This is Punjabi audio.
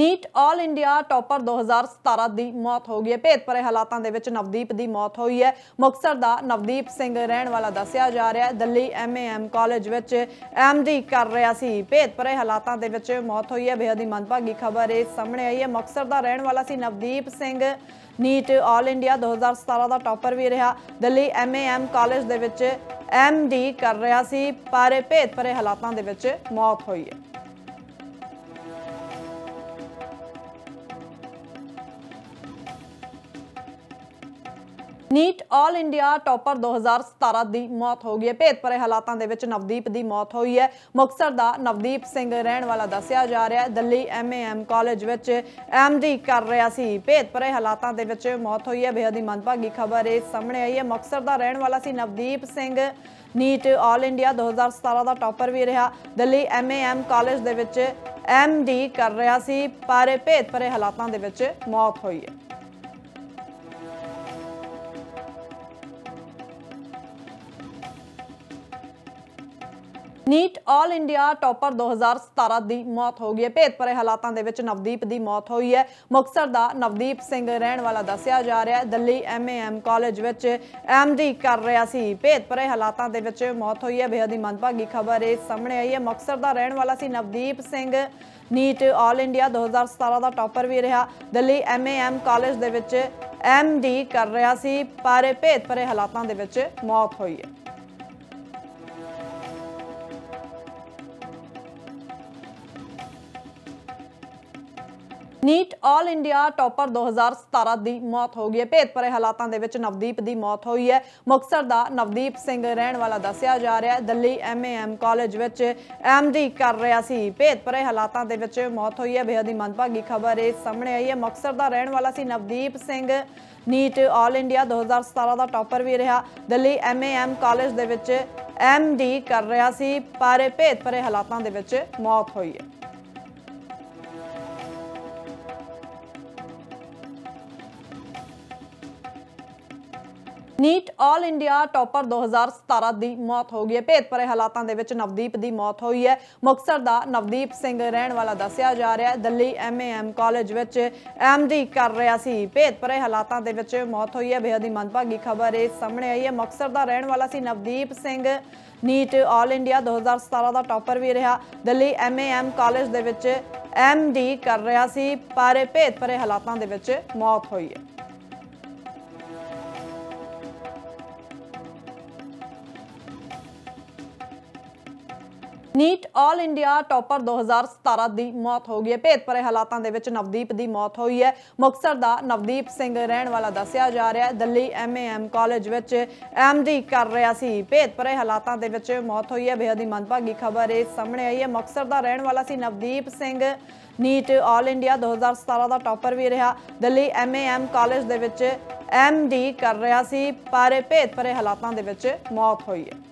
ਨੀਟ ਆਲ ਇੰਡੀਆ ਟੌਪਰ 2017 ਦੀ ਮੌਤ ਹੋ ਗਈ ਹੈ। ਭੇਤ ਭਰੇ ਹਾਲਾਤਾਂ ਦੇ ਵਿੱਚ ਨਵਦੀਪ ਦੀ ਮੌਤ ਹੋਈ ਹੈ। ਮੁਕਤਸਰ ਦਾ ਨਵਦੀਪ ਸਿੰਘ ਰਹਿਣ ਵਾਲਾ ਦੱਸਿਆ ਜਾ ਰਿਹਾ ਹੈ। ਦਿੱਲੀ ਐਮਏਐਮ ਕਾਲਜ ਵਿੱਚ ਐਮਡੀ ਕਰ ਰਿਹਾ ਸੀ। ਭੇਤ ਭਰੇ ਹਾਲਾਤਾਂ ਦੇ ਵਿੱਚ ਮੌਤ ਹੋਈ ਹੈ। ਬੇहद ਹੀ ਮੰਦਭਾਗੀ ਖਬਰ ਇਹ ਸਾਹਮਣੇ ਆਈ ਹੈ। ਮੁਕਤਸਰ ਦਾ ਰਹਿਣ ਵਾਲਾ ਸੀ Navdeep Singh. NEET all India 2017 ਦਾ ਟੌਪਰ ਵੀ ਰਿਹਾ। ਦਿੱਲੀ ਐਮਏਐਮ ਕਾਲਜ ਦੇ ਵਿੱਚ ਐਮਡੀ ਕਰ ਰਿਹਾ ਸੀ। ਪਰ ਭੇਤ ਭਰੇ ਹਾਲਾਤਾਂ ਦੇ ਵਿੱਚ ਮੌਤ ਹੋਈ ਹੈ। ਨੀਟ ਆਲ ਇੰਡੀਆ ਟੌਪਰ 2017 ਦੀ ਮੌਤ ਹੋ ਗਈ ਹੈ। ਭੇਤ ਭਰੇ ਹਾਲਾਤਾਂ ਦੇ ਵਿੱਚ ਨਵਦੀਪ ਦੀ ਮੌਤ ਹੋਈ ਹੈ। ਮੁਕਤਸਰ ਦਾ ਨਵਦੀਪ ਸਿੰਘ ਰਹਿਣ ਵਾਲਾ ਦੱਸਿਆ ਜਾ ਰਿਹਾ ਹੈ। ਦਿੱਲੀ ਐਮਏਐਮ ਕਾਲਜ ਵਿੱਚ ਐਮਡੀ ਕਰ ਰਿਹਾ ਸੀ। ਭੇਤ ਭਰੇ ਹਾਲਾਤਾਂ ਦੇ ਵਿੱਚ ਮੌਤ ਹੋਈ ਹੈ। ਬੇहद ਹੀ ਮੰਦਭਾਗੀ ਖਬਰ ਇਹ ਸਾਹਮਣੇ ਆਈ ਹੈ। ਮੁਕਤਸਰ ਦਾ ਰਹਿਣ ਵਾਲਾ ਸੀ Navdeep Singh. NEET all India 2017 ਦਾ ਟੌਪਰ ਵੀ ਰਿਹਾ। ਦਿੱਲੀ ਐਮਏਐਮ ਕਾਲਜ ਦੇ ਵਿੱਚ ਐਮਡੀ ਕਰ ਰਿਹਾ ਸੀ। ਪਰ ਭੇਤ ਭਰੇ ਹਾਲਾਤਾਂ ਦੇ ਵਿੱਚ ਮੌਤ ਹੋਈ ਹੈ। ਨੀਟ ਆਲ ਇੰਡੀਆ ਟੌਪਰ 2017 ਦੀ ਮੌਤ ਹੋ ਗਈ ਹੈ। ਭੇਤ ਭਰੇ ਹਾਲਾਤਾਂ ਦੇ ਵਿੱਚ ਨਵਦੀਪ ਦੀ ਮੌਤ ਹੋਈ ਹੈ। ਮੁਕਤਸਰ ਦਾ ਨਵਦੀਪ ਸਿੰਘ ਰਹਿਣ ਵਾਲਾ ਦੱਸਿਆ ਜਾ ਰਿਹਾ ਹੈ। ਦਿੱਲੀ ਐਮਏਐਮ ਕਾਲਜ ਵਿੱਚ ਐਮਡੀ ਕਰ ਰਿਹਾ ਸੀ। ਭੇਤ ਭਰੇ ਹਾਲਾਤਾਂ ਦੇ ਵਿੱਚ ਮੌਤ ਹੋਈ ਹੈ। ਬੇहद ਹੀ ਮੰਦਭਾਗੀ ਖਬਰ ਇਹ ਸਾਹਮਣੇ ਆਈ ਹੈ। ਮੁਕਤਸਰ ਦਾ ਰਹਿਣ ਵਾਲਾ ਸੀ Navdeep Singh. NEET all India 2017 ਦਾ ਟੌਪਰ ਵੀ ਰਿਹਾ। ਦਿੱਲੀ ਐਮਏਐਮ ਕਾਲਜ ਦੇ ਵਿੱਚ ਐਮਡੀ ਕਰ ਰਿਹਾ ਸੀ। ਪਰ ਭੇਤ ਭਰੇ ਹਾਲਾਤਾਂ ਦੇ ਵਿੱਚ ਮੌਤ ਹੋਈ ਹੈ। ਨੀਟ ਆਲ ਇੰਡੀਆ ਟੌਪਰ 2017 ਦੀ ਮੌਤ ਹੋ ਗਈ ਹੈ। ਭੇਦ ਭਰੇ ਹਾਲਾਤਾਂ ਦੇ ਵਿੱਚ ਨਵਦੀਪ ਦੀ ਮੌਤ ਹੋਈ ਹੈ। ਮੁਕਤਸਰ ਦਾ ਨਵਦੀਪ ਸਿੰਘ ਰਹਿਣ ਵਾਲਾ ਦੱਸਿਆ ਜਾ ਰਿਹਾ ਹੈ। ਦਿੱਲੀ ਐਮਏਐਮ ਕਾਲਜ ਵਿੱਚ ਐਮਡੀ ਕਰ ਰਿਹਾ ਸੀ। ਭੇਦ ਭਰੇ ਹਾਲਾਤਾਂ ਦੇ ਵਿੱਚ ਮੌਤ ਹੋਈ ਹੈ। ਬੇहद ਹੀ ਮੰਦਭਾਗੀ ਖਬਰ ਇਹ ਸਾਹਮਣੇ ਆਈ ਹੈ। ਮੁਕਤਸਰ ਦਾ ਰਹਿਣ ਵਾਲਾ ਸੀ Navdeep Singh. NEET all India 2017 ਦਾ ਟੌਪਰ ਵੀ ਰਿਹਾ। ਦਿੱਲੀ ਐਮਏਐਮ ਕਾਲਜ ਦੇ ਵਿੱਚ ਐਮਡੀ ਕਰ ਰਿਹਾ ਸੀ। ਪਰ ਭੇਦ ਭਰੇ ਹਾਲਾਤਾਂ ਦੇ ਵਿੱਚ ਮੌਤ ਹੋਈ ਹੈ। ਨੀਟ ਆਲ ਇੰਡੀਆ ਟੌਪਰ 2017 ਦੀ ਮੌਤ ਹੋ ਗਈ ਹੈ। ਭੇਤ ਭਰੇ ਹਾਲਾਤਾਂ ਦੇ ਵਿੱਚ ਨਵਦੀਪ ਦੀ ਮੌਤ ਹੋਈ ਹੈ। ਮੁਕਤਸਰ ਦਾ ਨਵਦੀਪ ਸਿੰਘ ਰਹਿਣ ਵਾਲਾ ਦੱਸਿਆ ਜਾ ਰਿਹਾ ਹੈ। ਦਿੱਲੀ ਐਮਏਐਮ ਕਾਲਜ ਵਿੱਚ ਐਮਡੀ ਕਰ ਰਿਹਾ ਸੀ। ਭੇਤ ਭਰੇ ਹਾਲਾਤਾਂ ਦੇ ਵਿੱਚ ਮੌਤ ਹੋਈ ਹੈ। ਬੇहद ਹੀ ਮੰਦਭਾਗੀ ਖਬਰ ਇਹ ਸਾਹਮਣੇ ਆਈ ਹੈ। ਮੁਕਤਸਰ ਦਾ ਰਹਿਣ ਵਾਲਾ ਸੀ Navdeep Singh. NEET all India 2017 ਦਾ ਟੌਪਰ ਵੀ ਰਿਹਾ। ਦਿੱਲੀ ਐਮਏਐਮ ਕਾਲਜ ਦੇ ਵਿੱਚ ਐਮਡੀ ਕਰ ਰਿਹਾ ਸੀ। ਪਰ ਭੇਤ ਭਰੇ ਹਾਲਾਤਾਂ ਦੇ ਵਿੱਚ ਮੌਤ ਹੋਈ ਹੈ। ਨੀਟ ਆਲ ਇੰਡੀਆ ਟੌਪਰ 2017 ਦੀ ਮੌਤ ਹੋ ਗਈ ਹੈ। ਭੇਤ ਭਰੇ ਹਾਲਾਤਾਂ ਦੇ ਵਿੱਚ ਨਵਦੀਪ ਦੀ ਮੌਤ ਹੋਈ ਹੈ। ਮੁਕਤਸਰ ਦਾ ਨਵਦੀਪ ਸਿੰਘ ਰਹਿਣ ਵਾਲਾ ਦੱਸਿਆ ਜਾ ਰਿਹਾ ਹੈ। ਦਿੱਲੀ ਐਮਏਐਮ ਕਾਲਜ ਵਿੱਚ ਐਮਡੀ ਕਰ ਰਿਹਾ ਸੀ। ਭੇਤ ਭਰੇ ਹਾਲਾਤਾਂ ਦੇ ਵਿੱਚ ਮੌਤ ਹੋਈ ਹੈ। ਬੇहद ਹੀ ਮੰਦਭਾਗੀ ਖਬਰ ਇਹ ਸਾਹਮਣੇ ਆਈ ਹੈ। ਮੁਕਤਸਰ ਦਾ ਰਹਿਣ ਵਾਲਾ ਸੀ Navdeep Singh. NEET all India 2017 ਦਾ ਟੌਪਰ ਵੀ ਰਿਹਾ। ਦਿੱਲੀ ਐਮਏਐਮ ਕਾਲਜ ਦੇ ਵਿੱਚ ਐਮਡੀ ਕਰ ਰਿਹਾ ਸੀ। ਪਰ ਭੇਤ ਭਰੇ ਹਾਲਾਤਾਂ ਦੇ ਵਿੱਚ ਮੌਤ ਹੋਈ ਹੈ।